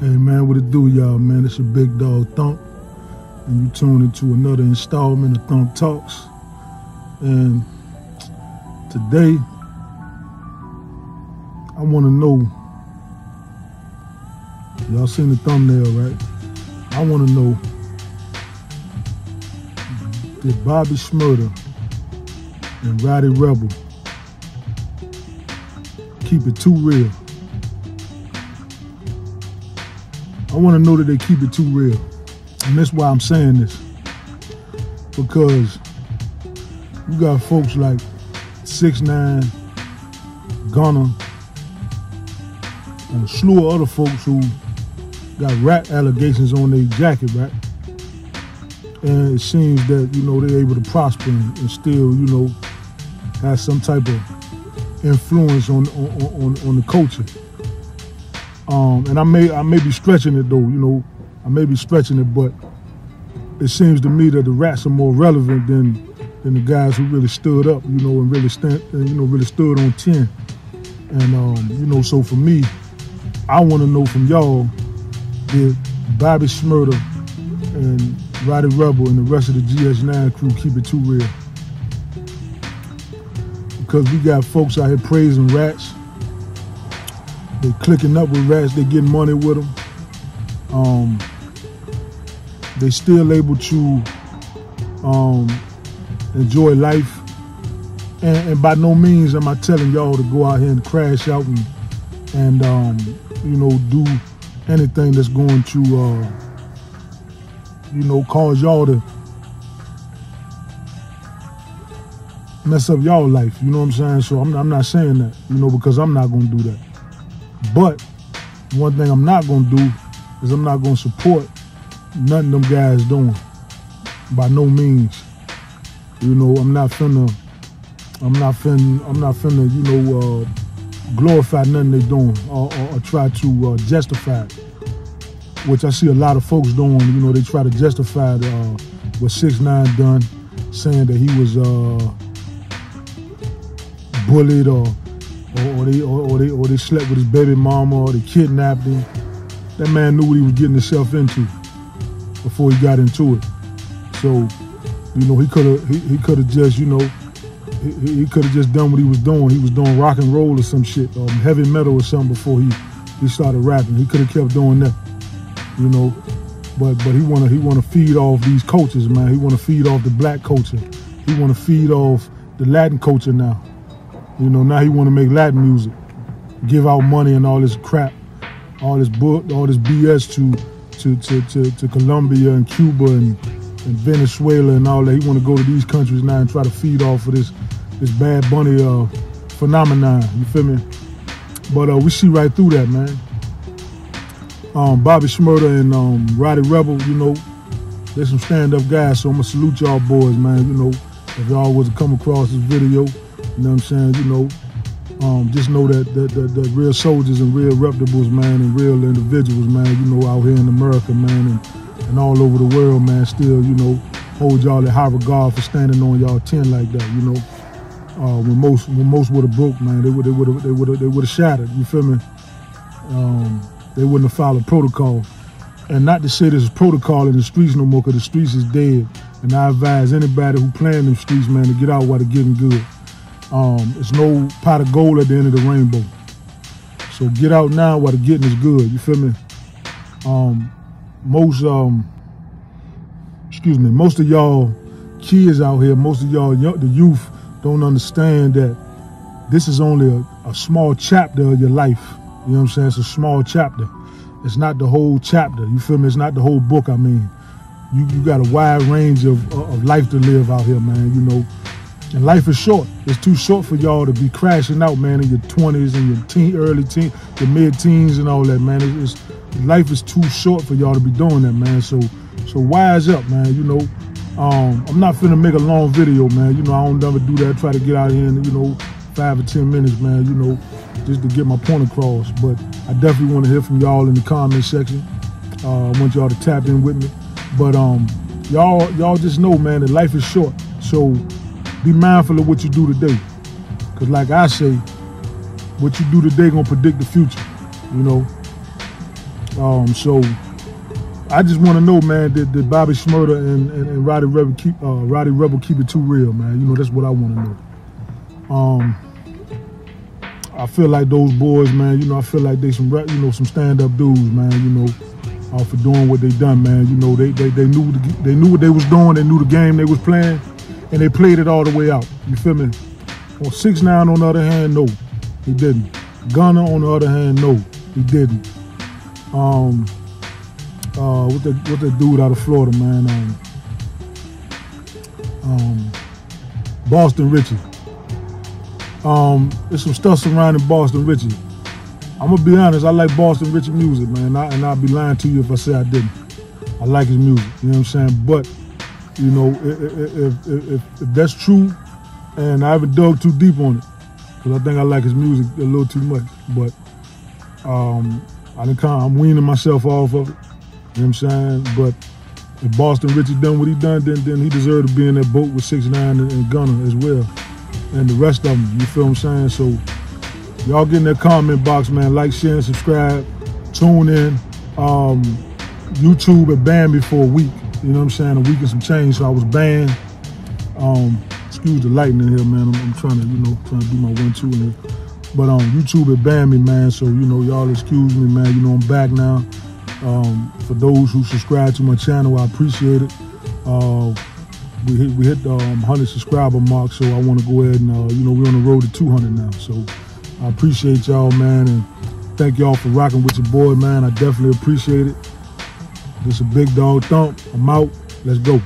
Hey man, what it do, y'all, man? It's your big dog Thump, and you tune into another installment of Thump Talks. And today, I want to know. Y'all seen the thumbnail, right? I want to know did Bobby Shmurda and Rowdy Rebel keep it too real? I want to know that they keep it too real. And that's why I'm saying this. Because you got folks like 6 9 Gunna, and a slew of other folks who got rap allegations on their jacket, right? And it seems that, you know, they're able to prosper and, and still, you know, have some type of influence on on, on, on the culture. Um, and I may I may be stretching it though, you know, I may be stretching it, but it seems to me that the rats are more relevant than than the guys who really stood up, you know, and really stand, you know, really stood on ten. And um, you know, so for me, I want to know from y'all did Bobby Shmurda and Rowdy Rebel and the rest of the GS9 crew keep it too real? Because we got folks out here praising rats they clicking up with rats. They getting money with them. Um, they still able to um, enjoy life. And, and, by no means am I telling y'all to go out here and crash out and, and um, you know, do anything that's going to, uh, you know, cause y'all to mess up y'all life. You know what I'm saying? So I'm, I'm not saying that, you know, because I'm not going to do that. But one thing I'm not gonna do is I'm not gonna support nothing them guys doing. By no means. You know, I'm not finna I'm not finna I'm not finna, you know, uh, glorify nothing they doing or, or, or try to uh, justify it. Which I see a lot of folks doing, you know, they try to justify the, uh, what 6 9 done, saying that he was uh, bullied or or, or they or, or, they or they slept with his baby mama or they kidnapped him. That man knew what he was getting himself into before he got into it. So, you know, he could have he, he could have just, you know, he, he could have just done what he was doing. He was doing rock and roll or some shit, or heavy metal or something before he he started rapping. He could have kept doing that, you know. But but he wanna he wanna feed off these cultures, man. He wanna feed off the black culture. He wanna feed off the Latin culture now. You know, now he want to make Latin music, give out money and all this crap, all this book, all this BS to to to to, to Colombia and Cuba and, and Venezuela and all that. He want to go to these countries now and try to feed off of this this Bad Bunny uh, phenomenon. You feel me? But uh, we see right through that, man. Um, Bobby Shmurda and um, Rowdy Rebel, you know, they're some stand-up guys, so I'm gonna salute y'all boys, man. You know, if y'all was to come across this video, you know what I'm saying? You know, um, just know that the, the, the, real soldiers and real reputables, man, and real individuals, man, you know, out here in America, man, and, and all over the world, man, still, you know, hold y'all in high regard for standing on y'all 10 like that, you know. Uh, when most when most would have broke, man, they would they would have they would they would have shattered. You feel me? Um, they wouldn't have followed protocol. And not to say there's protocol in the streets no more, because the streets is dead. And I advise anybody who playing them streets, man, to get out while they're getting good. Um, it's no pot of gold at the end of the rainbow. So get out now while the getting is good. You feel me? Um, most um, excuse me, most of y'all kids out here, most of y'all the youth don't understand that this is only a, a small chapter of your life. You know what I'm saying? It's a small chapter. It's not the whole chapter. You feel me? It's not the whole book. I mean, you you got a wide range of of life to live out here, man. You know, and life is short. It's too short for y'all to be crashing out, man, in your 20s and your teen, early teen, your mid-teens and all that, man. It's, life is too short for y'all to be doing that, man. So, so wise up, man. You know, um, I'm not finna make a long video, man. You know, I don't never do that. Try to get out here in, you know, five or ten minutes, man. You know, just to get my point across. But I definitely want to hear from y'all in the comment section. Uh, I want y'all to tap in with me. But um, y'all, y'all just know, man, that life is short. So be mindful of what you do today. Cause like I say, what you do today gonna predict the future. You know. Um, so I just want to know, man, did, did Bobby Shmurda and, and, and Rowdy Rebel keep uh, Rowdy Rebel keep it too real, man? You know, that's what I want to know. Um, I feel like those boys, man. You know, I feel like they some you know some stand up dudes, man. You know, uh, for doing what they done, man. You know, they they, they knew the, they knew what they was doing. They knew the game they was playing, and they played it all the way out. You feel me? On six nine, on the other hand, no, he didn't. Gunna, on the other hand, no, he didn't. Um, uh, what the what the dude out of Florida, man? Um, um, Boston Richey. Um, there's some stuff surrounding Boston Richey. I'm gonna be honest, I like Boston Richey music, man, I, and I'll be lying to you if I say I didn't. I like his music, you know what I'm saying? But, you know, if, if, if, if that's true, and I haven't dug too deep on it, because I think I like his music a little too much, but um, I didn't kind of, I'm weaning myself off of it, you know what I'm saying? But if Boston Richey done what he done, then then he deserved to be in that boat with 6 9 and, and Gunna as well. And the rest of them, you feel what I'm saying? So Y'all get in that comment box, man. Like, share, and subscribe. Tune in. Um, YouTube banned me for a week. You know what I'm saying? A week and some change. So I was banned. Um, excuse the lighting in here, man. I'm, I'm, trying to, you know, trying to do my one, two in here. But um, YouTube had banned me, man. So, you know, y'all excuse me, man. You know, I'm back now. Um, for those who subscribe to my channel, I appreciate it. Uh, we hit, we hit the um, 100 subscriber mark, so I want to go ahead and, uh, you know, we're on the road to 200 now. So I appreciate y'all, man, and thank y'all for rocking with your boy, man. I definitely appreciate it. This a big dog thump. I'm out. Let's go.